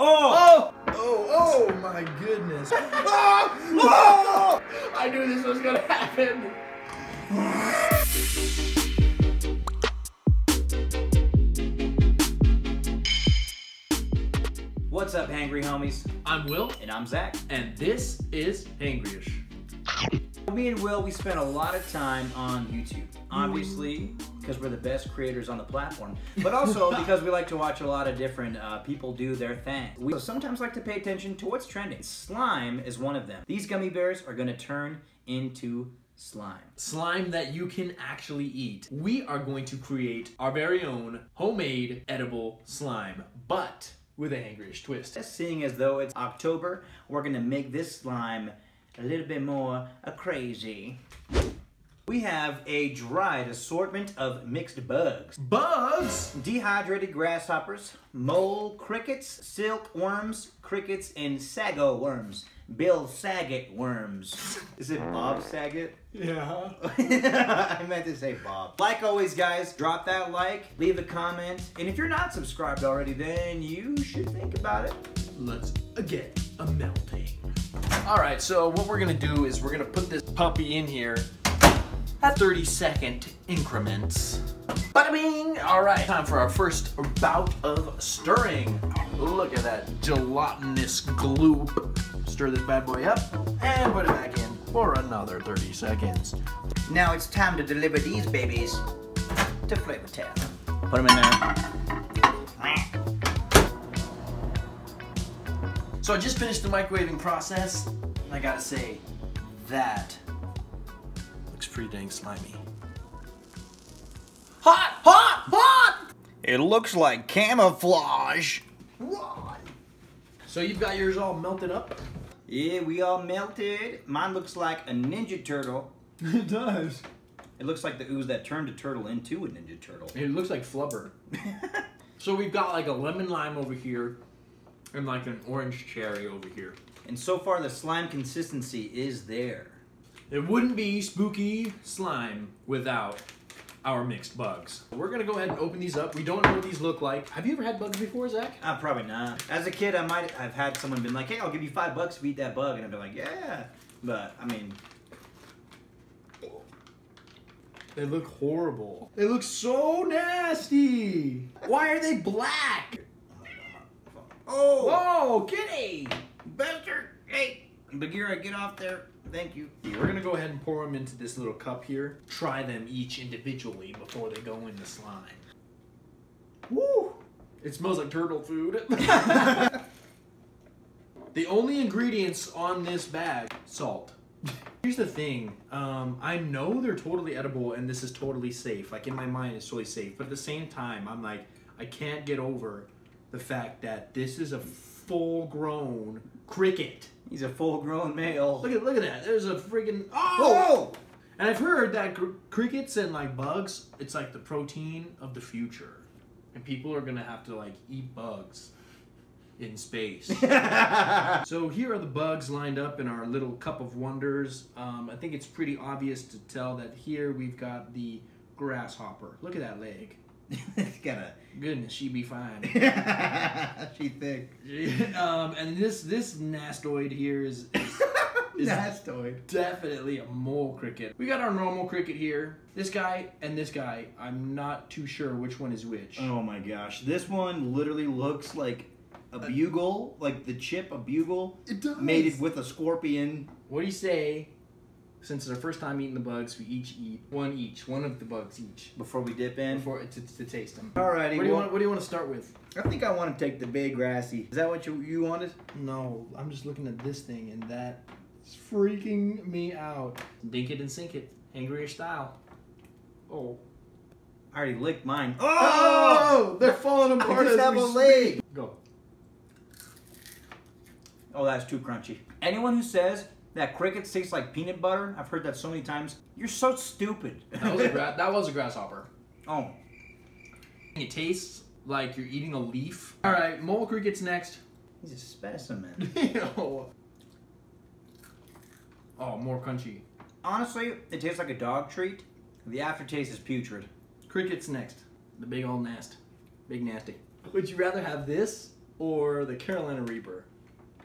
Oh! Oh! Oh, oh my goodness. Ah! Ah! I knew this was gonna happen. What's up, hangry homies? I'm Will, And I'm Zach. and this is Hangryish. Me and Will, we spend a lot of time on YouTube. Obviously, because we're the best creators on the platform, but also because we like to watch a lot of different uh, people do their thing. We sometimes like to pay attention to what's trending. Slime is one of them. These gummy bears are going to turn into slime. Slime that you can actually eat. We are going to create our very own homemade edible slime, but with an Hangryish twist. Seeing as though it's October, we're going to make this slime a little bit more uh, crazy. We have a dried assortment of mixed bugs. Bugs! Dehydrated grasshoppers, mole crickets, silkworms, crickets, and sago worms. Bill Saget worms. Is it Bob Saget? Yeah. I meant to say Bob. Like always, guys, drop that like, leave a comment, and if you're not subscribed already, then you should think about it. Let's get a melting. All right, so what we're gonna do is we're gonna put this puppy in here at 30 second increments. Bada bing! All right, time for our first bout of stirring. Look at that gelatinous gloop. Stir this bad boy up and put it back in for another 30 seconds. Now it's time to deliver these babies to Flavor Town. Put them in there. So I just finished the microwaving process, and I gotta say, that looks pretty dang slimy. Hot, hot, hot! It looks like camouflage. So you've got yours all melted up? Yeah, we all melted. Mine looks like a Ninja Turtle. It does. It looks like the ooze that turned a turtle into a Ninja Turtle. It looks like flubber. so we've got like a lemon lime over here, and like an orange cherry over here. and so far, the slime consistency is there. It wouldn't be spooky slime without our mixed bugs. We're gonna go ahead and open these up. We don't know what these look like. Have you ever had bugs before, Zach? Uh, probably not. As a kid, I might have had someone been like, "Hey, I'll give you five bucks to eat that bug," and I'd be like, "Yeah," but I mean, They look horrible. They look so nasty. Why are they black? Oh, Whoa, kitty! bastard! Hey, Bagheera, get off there! Thank you. We're gonna go ahead and pour them into this little cup here. Try them each individually before they go in the slime. Woo! It smells like turtle food. the only ingredients on this bag, salt. Here's the thing, um, I know they're totally edible and this is totally safe. Like in my mind, it's totally safe. But at the same time, I'm like, I can't get over the fact that this is a full-grown cricket. He's a full-grown male. Look at look at that. There's a freaking oh! Whoa! And I've heard that cr- crickets and like bugs, it's like the protein of the future, and people are gonna have to like eat bugs in space. so here are the bugs lined up in our little cup of wonders. Um, I think it's pretty obvious to tell that here we've got the grasshopper. Look at that leg. Got a. Goodness, she'd be fine. she thick. um, and this this nastoid here is, is is Nastoid. definitely a mole cricket. We got our normal cricket here. This guy and this guy, I'm not too sure which one is which. Oh my gosh, this one literally looks like a bugle, like the chip, a bugle, It does. mated with a scorpion. What do you say? Since it's our first time eating the bugs, we each eat one each, one of the bugs each, Before we dip in. before to, to taste them. Alrighty, What do you well- want? What do you want to start with? I think I want to take the big grassy. Is that what you you wanted? No, I'm just looking at this thing, and that is freaking me out. Dink it and sink it, angrier style. Oh. I already licked mine. Oh, oh! they're falling apart. I apart. just have a leg. Go. Oh, that's too crunchy. Anyone who says that crickets taste like peanut butter, I've heard that so many times. You're so stupid. That was a, that was a grasshopper. oh, It tastes like you're eating a leaf. All right, mole cricket's next. he's a specimen. Oh, more crunchy. Honestly, it tastes like a dog treat. The aftertaste is putrid. Cricket's next. The big old nest. Big nasty. Would you rather have this or the Carolina Reaper?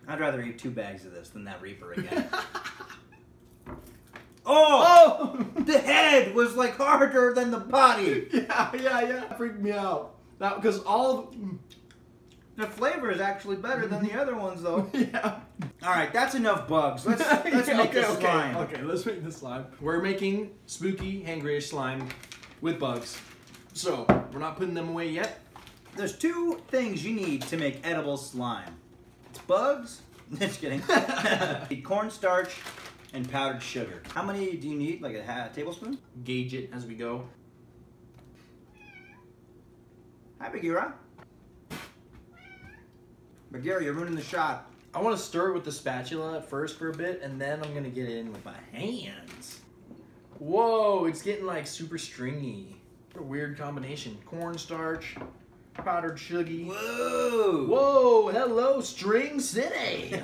I'd rather eat two bags of this than that Reaper again. oh! Oh! The head was like harder than the body. yeah, yeah, yeah. Freaked me out. That because all mm. The flavor is actually better than the other ones, though. yeah. All right, that's enough bugs. Let's let's make okay, this okay, slime. Okay, let's make the slime. We're making spooky hand grenade slime with bugs. So we're not putting them away yet. There's two things you need to make edible slime. Bugs. Just kidding. Cornstarch and powdered sugar. How many do you need? Like a half tablespoon? Gauge it as we go. Hi, Bagheera. Bagheera, you're ruining the shot. I want to stir it with the spatula at first for a bit, and then I'm gonna get it in with my hands. Whoa, it's getting like super stringy. What a weird combination. Cornstarch, powdered sugar. Whoa! Whoa, hello, String City.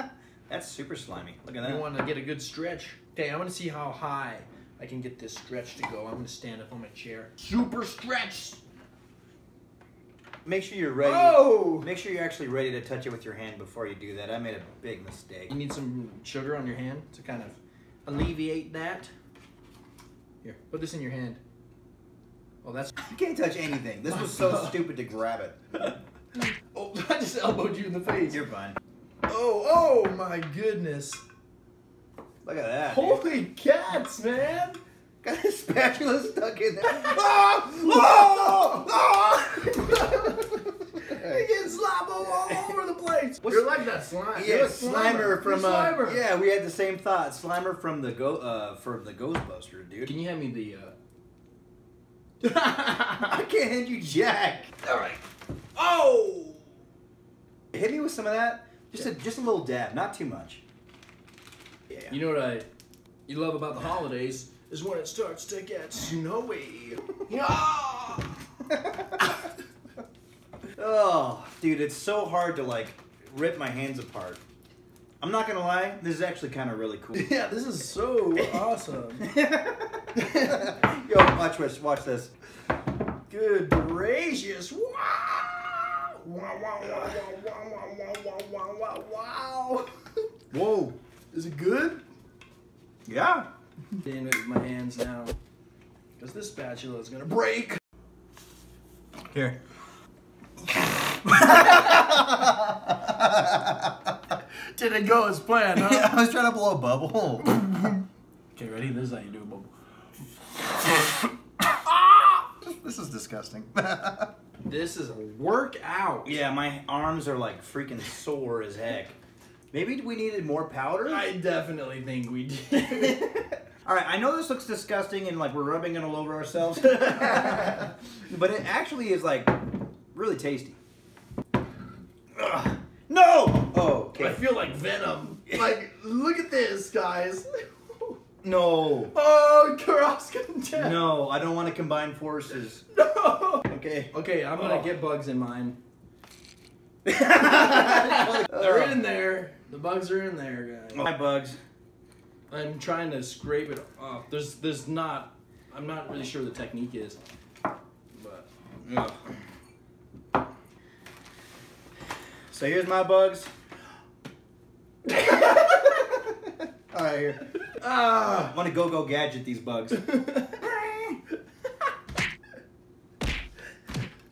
That's super slimy. Look at that. You want to get a good stretch. Okay, I'm gonna see how high I can get this stretch to go. I'm gonna stand up on my chair. Super stretch. Make sure you're ready. Oh! Make sure you're actually ready to touch it with your hand before you do that. I made a big mistake. You need some sugar on your hand to kind of alleviate that. Here, put this in your hand. Oh, that's. I can't touch anything. This was so stupid to grab it. Oh, I just elbowed you in the face. You're fine. Oh, oh my goodness. Look at that. dude. Holy cats, man. Got a spatula stuck in there. ah! Oh! Ah! You're getting slime all over the place. What's- You're like that slime. Yeah, You're a Slimer from uh, Slimer. yeah, we had the same thought. Slimer from the go uh from the Ghostbuster, dude. Can you hand me the? uh... I can't hand you Jack. All right. Oh! Hit me with some of that. Just a just a little dab, not too much. Yeah. You know what I you love about the holidays is when it starts to get snowy. yeah. oh, dude, it's so hard to like rip my hands apart. I'm not gonna lie, this is actually kind of really cool. yeah, this is so awesome. Yo, watch this. Watch this. Good gracious! Wow! Wow! Wow! Wow! Wow! Wow! Wow! Wow! Wow! Wow! Whoa. Is it good? Yeah. Doing it with my hands now, because this spatula is gonna break. Here. Didn't go as planned, huh? I was trying to blow a bubble. okay, ready? This is how you do a bubble. this is disgusting. This is a workout. yeah, my arms are like freaking sore as heck. Maybe we needed more powder. I definitely think we did. All right, I know this looks disgusting and like we're rubbing it all over ourselves, but it actually is like really tasty. Ugh. No! Oh, I feel like venom. Like, look at this, guys. No. Oh, Karoskan No, I don't want to combine forces. No. Okay. Okay, I'm gonna Oh. get bugs in mine. They're They're in there. The bugs are in there, guys. My bugs. I'm trying to scrape it off. There's, there's not. I'm not really sure the technique is. But Ugh. So here's my bugs. All right, here. ah. I want to go go gadget these bugs.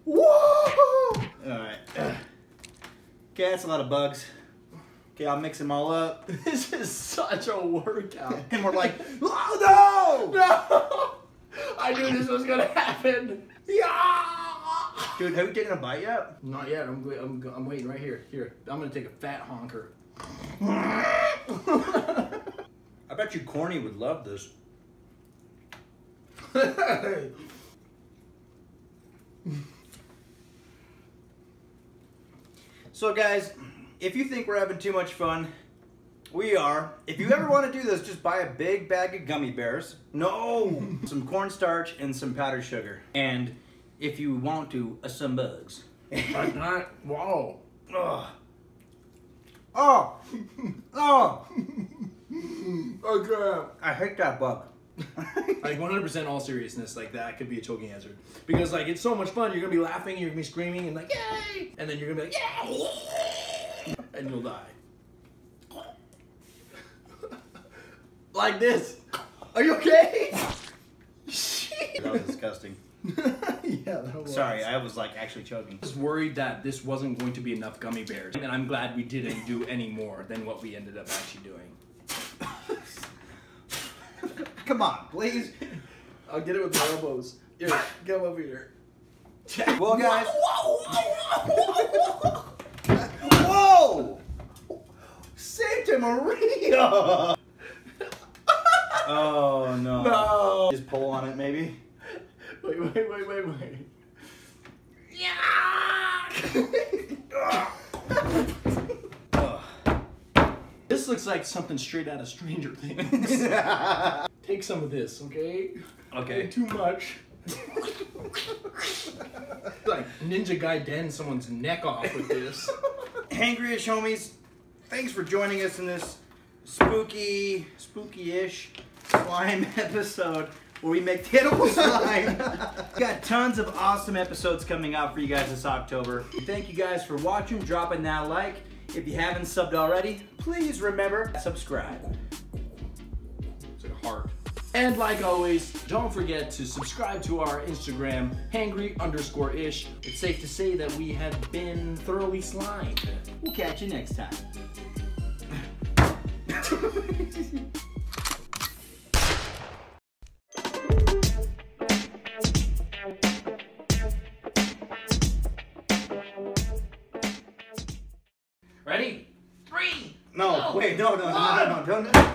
Whoa! All right. Okay, that's a lot of bugs. Okay, I'll mix them all up. This is such a workout. And we're like, oh no! No! I knew this was gonna happen. Yeah! Dude, have you taken a bite yet? Not yet. I'm, I'm, I'm waiting right here. Here, I'm gonna take a fat honker. I bet you Corny would love this. So, guys, if you think we're having too much fun, we are. If you ever want to do this, just buy a big bag of gummy bears. No! some cornstarch and some powdered sugar. And if you want to, uh, some bugs. I'm not. Whoa. Ugh. Oh! Oh! Oh, okay. I hate that bug. Like 100% all seriousness, like that could be a choking hazard. Because like it's so much fun, you're gonna be laughing, you're gonna be screaming and like yay, and then you're gonna be like yay, and you'll die. like this. Are you okay? That was disgusting. yeah, that was. Sorry, I was like actually choking. I was worried that this wasn't going to be enough gummy bears, and I'm glad we didn't do any more than what we ended up actually doing. Come on, please. I'll get it with my elbows. Here, come over here. Well, guys. Whoa! Santa Maria! Oh no. No. Just pull on it, maybe. Wait, wait, wait, wait, wait. Yeah. This looks like something straight out of Stranger Things. Take some of this, okay? Okay. Too much. like Ninja guy, Gaiden someone's neck off with this. Hangry-ish homies, thanks for joining us in this spooky, spooky-ish slime episode where we make edible slime. Got tons of awesome episodes coming out for you guys this October. Thank you guys for watching, dropping that like. If you haven't subbed already, please remember subscribe. It's like a heart. And like always, don't forget to subscribe to our Instagram, hangry underscore ish. It's safe to say that we have been thoroughly slimed. We'll catch you next time. Ready? Three! No, wait, no, no, no, no, no, don't.